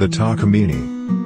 The Takamine